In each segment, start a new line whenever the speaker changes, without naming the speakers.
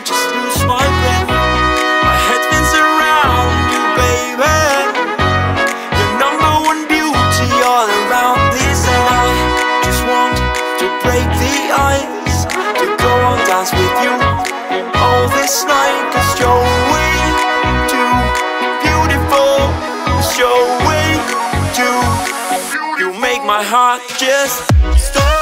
just lose my breath. My head spins around you, baby. Your number one beauty all around this, and I just want to break the ice to go on dance with you all this night. Cause you're way too beautiful. Cause you're way too. You make my heart just stop.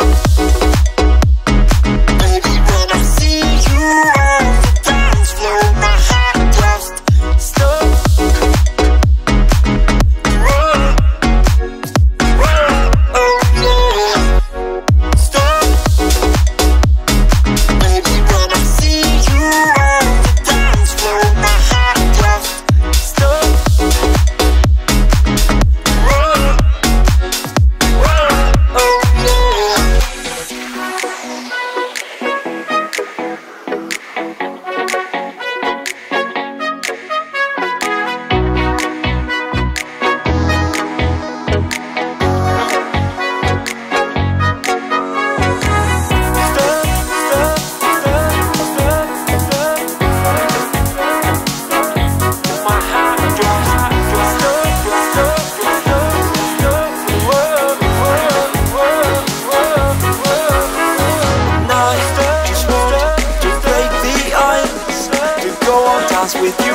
With you.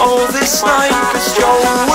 All this night, cause you're